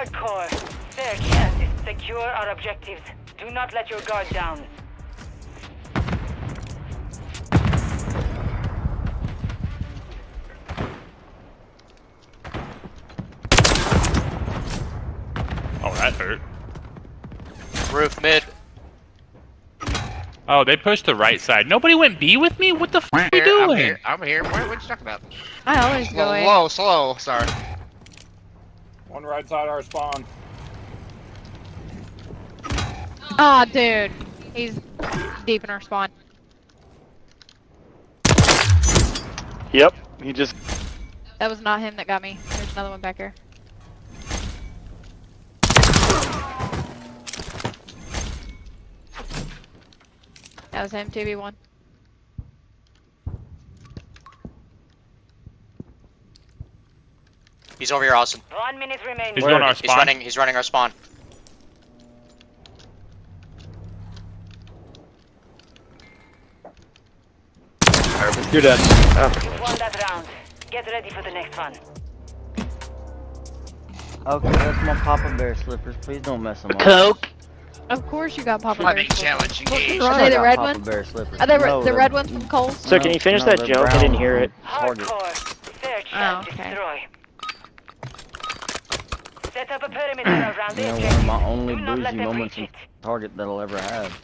Hardcore. Search and secure our objectives. Do not let your guard down. Oh, that hurt. Roof mid. Oh, they pushed the right side. Nobody went B with me? What the f are you Here, I'm doing? here. I'm here. What, what you talking about? I always go Slow, whoa, slow. Sorry. One right side our spawn. Aw, dude. He's deep in our spawn. Yep, he just That was not him that got me. There's another one back here. That was him, 2v1. He's over here, Austin. One minute remaining. He's going our He's running. He's running our spawn. you're dead. You won that round. Get ready for the next one. Okay, that's my Papa Bear slippers. Please don't mess them up. Coke. Of course you got Papa Climbing Bear. challenge engaged. Are I they the red Papa ones? Are they re- No, the red ones from Kohl's? So can you finish no, that they're joke? I didn't hear it. Target. Hardcore. Search Oh, and okay. destroy. Set up a perimeter around the You one of my only Do bougie moments in. Target that I'll ever have.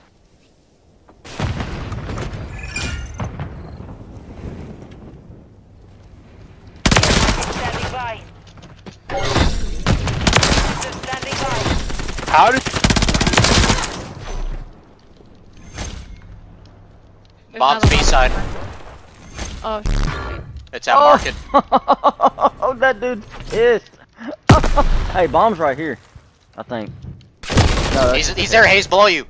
Standing by. Standing by. How did? There's Bob's B side. Oh, sh- It's at oh. market. Oh, that dude's pissed. hey, bomb's right here. I think. No, He's he's there. Haze below you.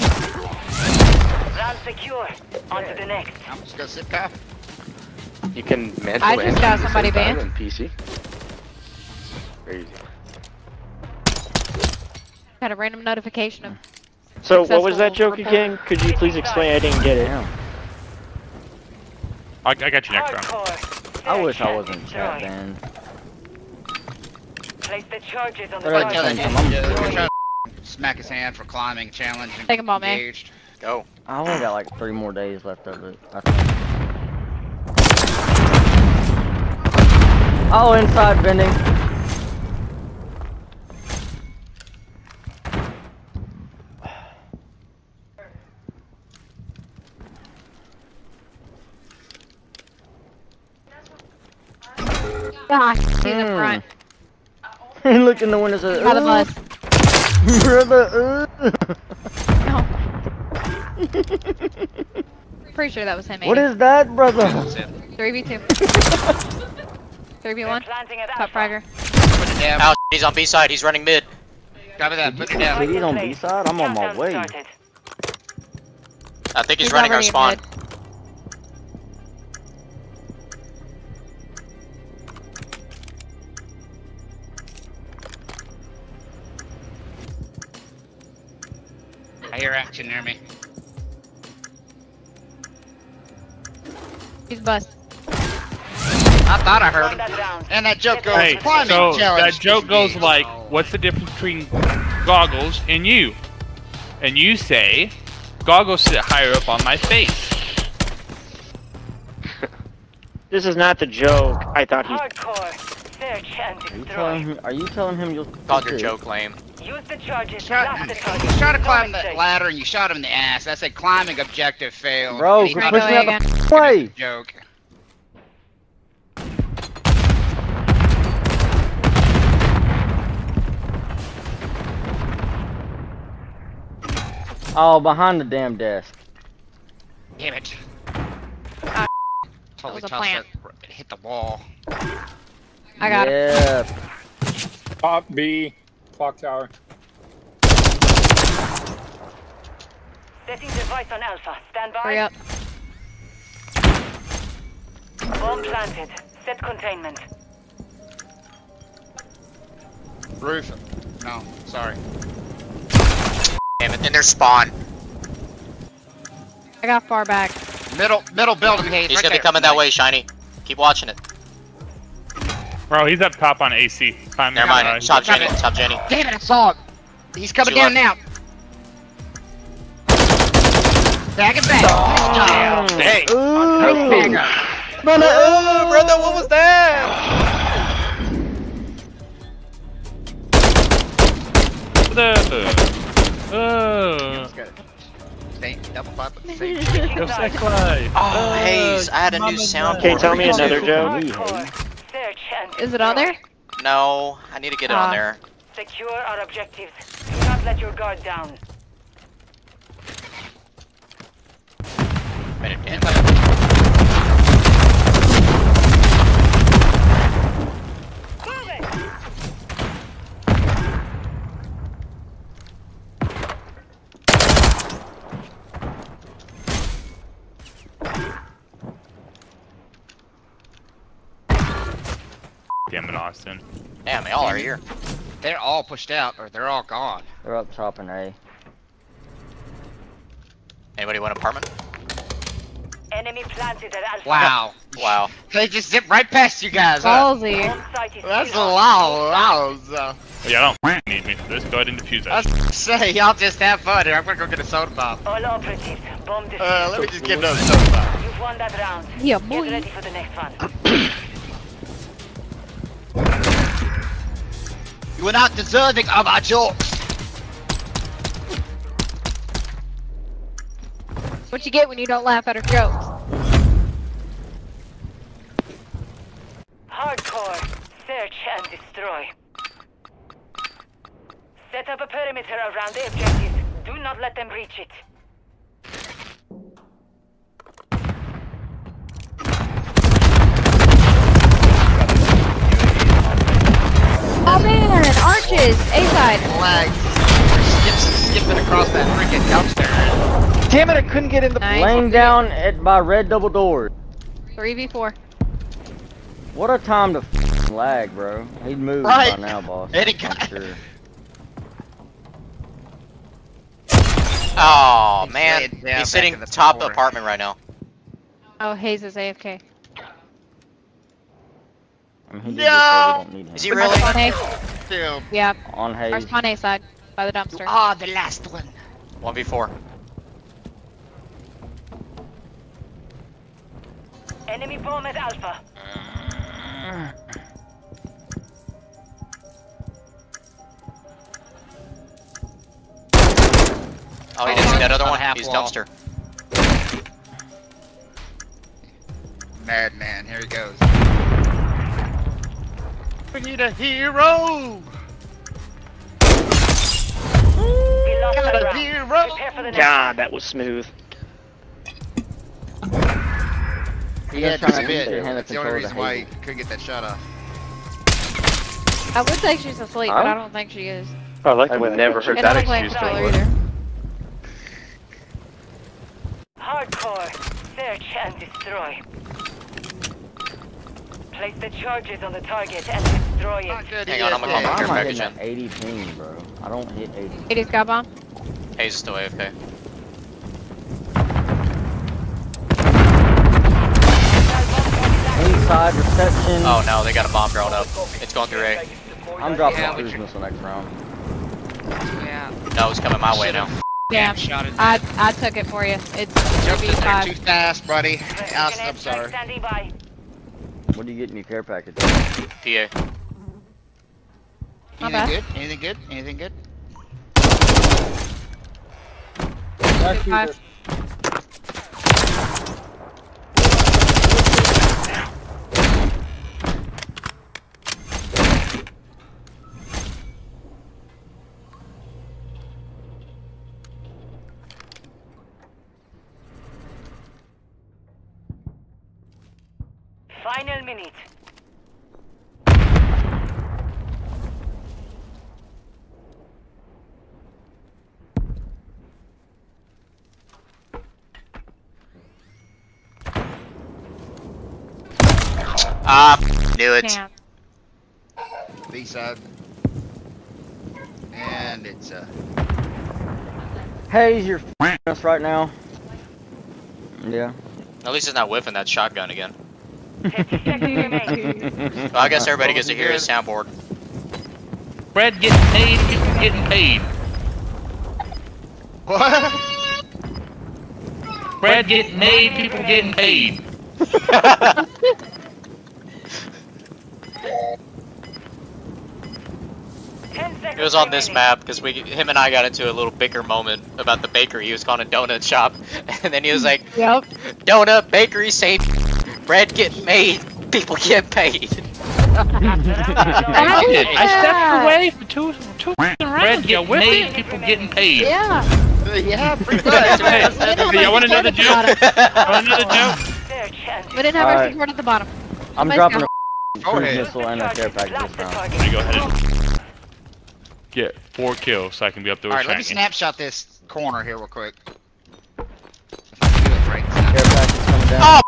Round secure. On to the next. I'm just gonna sit back. You can mantle I just and got at the somebody banned. in PC. Crazy. got a random notification of. So what was that Successful joke again? Could you please explain? I didn't get it. Damn. I, I got you next round. I wish I wasn't chat destroy. banned. Place the charges on the They're like him I'm Yeah, we're trying to smack his hand for climbing challenge. Take him on, man. engaged. Go. I only got like three more days left of it. I think. Oh, inside bending. Ah, he's in Mm. front. he looked in the window and said, By the "Ooh, bus. brother, uh." No. Pretty sure that was him. What is that, brother? 3v2. 3v1. Top fragger. Put. Out. He's on B side. He's running mid. Copy that. Put it Wait, down. he's on B side? I'm on my way. I think he's, running our spawn. mid. Hear action near me. He's bust. I thought I heard him. And that joke goes Hey, climbing so challenge. that joke goes like, what's the difference between goggles and you? And you say, goggles sit higher up on my face. This is not the joke. I thought he. Hardcore. Search and Are you telling him? Are you telling him you'll? Called your joke lame. Use the charges. Shot, Blast the he's target. trying to climb the ladder and you shot him in the ass. That's a climbing objective failed. Bro, And he quit thought Right pushing out the again. f- was way. joke. Oh, behind the damn desk. Damn it. Ah, totally was a tossed plant. that. It hit the wall. I got him. yeah. Top B, clock tower. Setting device on Alpha. Stand by. Hurry up. Bomb planted. Set containment. Roof. No, sorry. Damn it. In their spawn. I got far back. Middle, middle building, Haze. He's right gonna be coming that way, Shiny. Keep watching it. Right Bro, he's up top on AC. Climbing Never the mind. side. Stop Jenny. Stop Jenny. Damn it, I saw it. He's coming down now. Back it back. Nice job. Dang. Ooh. Banger. Oh, brother, what was that? Uh, Same, double five, but the same shit. go Saklai. Oh, Haze, I had a new soundboard. Okay, tell me for you, another too. joke. Hardcore. Search and Is it on there? No, I need to get it on Ah. there. Secure our objectives. Do not let your guard down. Minute, damn. Damn it, Austin. Damn, they all are here. They're all pushed out, or they're all gone. They're up top in A. Anybody want apartment? Enemy planted at Alpha. Wow. Wow. They just zipped right past you guys. Ballsy. All site That's a still hot. lot, loud. Uh, Yeah, I don't need me for this. Go ahead and defuse I that. was say, y'all just have fun here. I'm gonna go get a soda pop. All operatives, bomb defused. Uh, let me just get another soda pop. You've won that round. Yeah, Get ready for the next one. You are not deserving of our jokes. What you get when you don't laugh at our jokes? Hardcore. Search and destroy. Set up a perimeter around the objective. Do not let them reach it. Oh man, arches, A side. Flags. Skip, skipping across that freaking dumpster. Damn it! I couldn't get in the Nice. laying down at my red double door. Three v four. What a time to lag, bro. He'd move Right. by now, boss. And he I'm got- sure. Oh, He's man. laying down He's sitting in the top corner. apartment right now. Oh, Haze is AFK. I mean, he No! just say we don't need him. Is he really? Spawn A. Yeah, On our Haze. spawn A side by the dumpster. Ah, the last one. 1v4. Enemy bomb at Alpha. Oh, he didn't see that other one? half He's wall. dumpster. Madman, here he goes. We need a hero! We lost Got a round. hero! For the God, that was smooth. He Just had trying to to That's the the only control to reason why he couldn't get that shot off. I would say she's asleep, Huh? but I don't think she is. I like I've that. never heard And I don't play controller either. Hardcore. Search and destroy. Place the charges on the target and destroy Not it. good, Hang on, I'm gonna dead. call Why Care am package hitting that 80 ping, bro? I don't hit 80. It is got bomb. Haze is still AFK. Inside reception. Oh no, they got a bomb drone up. It's going through A. I'm dropping Yeah, my cruise missile next round. Yeah. No, it's coming my way now. Yeah, shot it. I I took it for you. It's Jumped in there B5. too fast, buddy. Austin, I'm airstrike sorry. Standing by. What do you get in your care package? PA. Not Anything bad. good? Anything good? Anything good? Five. Final minute. Ah, f- knew it. Can't. B side. And it's uh Haze, you're f***ing us right now. Yeah. At least he's not whiffing that shotgun again. Ten seconds remaining. Well, I guess everybody gets to hear his soundboard. Fred getting paid, people getting paid. What? Fred getting paid, people getting paid. It was on this map because we, him and I got into a little bicker moment about the bakery. He was calling a donut shop, and then he was like, Yep. "Donut bakery, same bread get made, people get paid." I did. I stepped away for two, two Fred getting paid, people getting paid. Yeah. yeah, pretty much. hey, y'all want another joke? Want another joke? We didn't have our Alright. support at the bottom. I'm dropping a cruise missile and a care package Blast this round. Let me go ahead and get four kills so I can be up there with Alright, let me snapshot this corner here real quick. Do it, Frank. Care package coming down. Oh!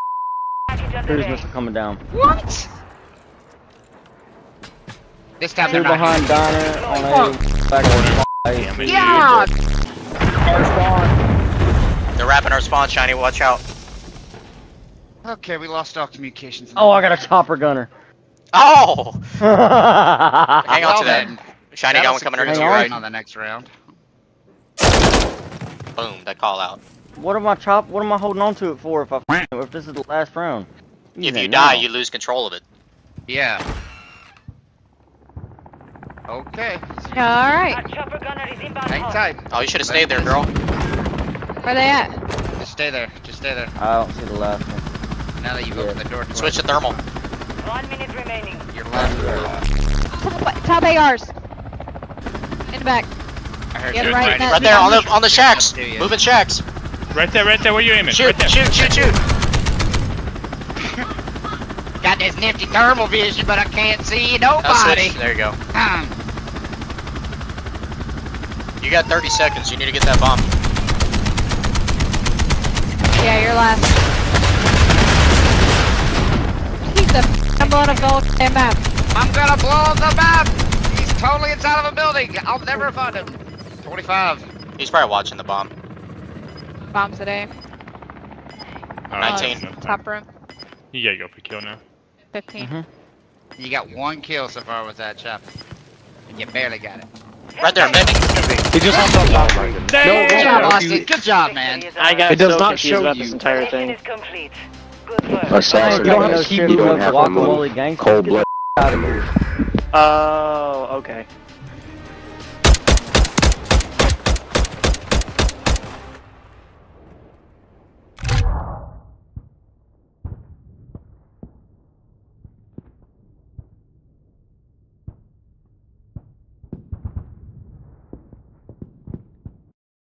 Package Cruise underway. missile coming down. What? This time Two they're behind Diner on a back on Yeah! Our spawn. They're wrapping our spawn, shiny. Watch out. Okay, we lost all communications. Oh, I got a chopper gunner. Oh! Hang Hang on Well to that. then, Shiny that'll got one coming secure to Hang you right. on the next round. Boom, that call out. What am I chop? What am I holding on to it for if I if this is the last round? If Even you die, you lose control of it. Yeah. Okay. Alright. Our chopper gunner is inbound. Hang tight. Oh, you should have stayed there, girl. Where they at? Just stay there. Just stay there. I don't see the last one. Now that you've Yeah. opened the door to Switch us, to thermal. One minute remaining. your left. Top, top ARs. In the back. I heard Get you. right right. Right there, on the on the shacks. Do you? Moving shacks. Right there, right there, where you aiming? Shoot, right there. shoot, shoot, shoot. Got this nifty thermal vision, but I can't see Now nobody. There you go. Hmm. You got 30 seconds. You need to get that bomb. Yeah, you're last. He's the I'm blowing up the map. I'm gonna blow the map. He's totally inside of a building. I'll never find him. 25. He's probably watching the bomb. Bombs today. All 19. Uh, top room. You gotta go for kill now. 15. Mhm. You got one kill so far with that chopper. And you barely got it. Right there, baby. He just hopped on top of Good job, Austin. Good job, man. I got It does so not show about you. this entire Mission thing. is complete. Good work. Assassin. You don't You have don't shit have with to move. guacamole gangsters. Cold blood. out of here. Oh, okay.